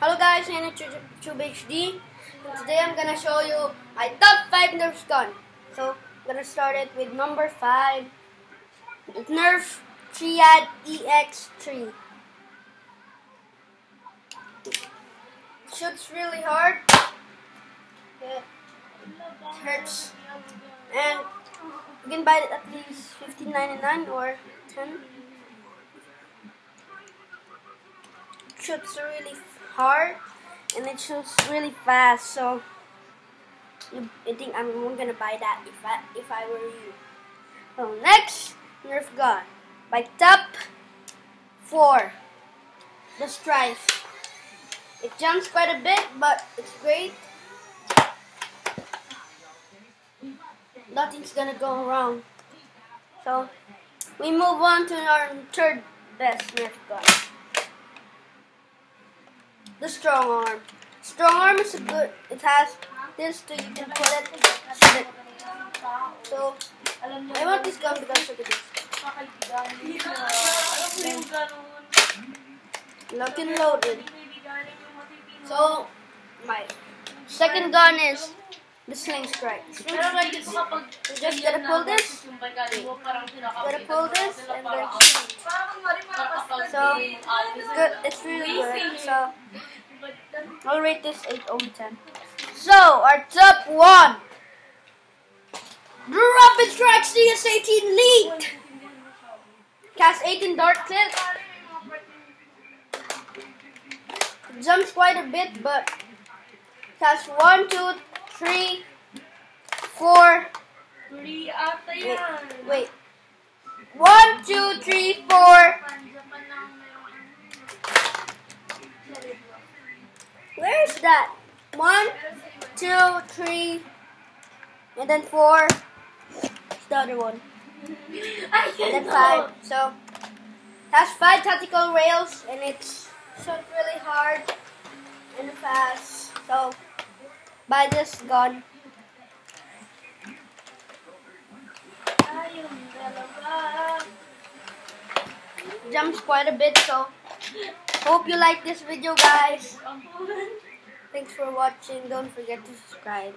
Hello guys, I'm Tube HD. Today I'm gonna show you my top 5 Nerf gun. So, I'm gonna start it with number 5. It's Nerf Triad EX3. Shoots really hard. It hurts. And you can buy it at least $15.99 or 10 shoots really hard and it shoots really fast. So I think I'm gonna buy that if I if I were you. So next Nerf gun by top four. The Strife. It jumps quite a bit, but it's great. Nothing's gonna go wrong. So we move on to our third best Nerf gun the strong arm. Strong arm is a good. It has this so you can put it. it. So I want this gun because at this. Lock and loaded. So my second gun is the sling's sling strike. you just gotta pull this, gotta pull this, and then. So it's good. It's really good. So I'll rate this 8 over 10. So our top one, the Rapid Strike CS18 Elite. Cast 18 dart clip. Jumps quite a bit, but cast one, two, three, four. Wait, wait. One, two, three, four. Where's that? One, two, three, and then four. It's the other one. and then five. So has five tactical rails and it's shot really hard and fast. So buy this gun. Jumps quite a bit, so hope you like this video, guys. Thanks for watching. Don't forget to subscribe.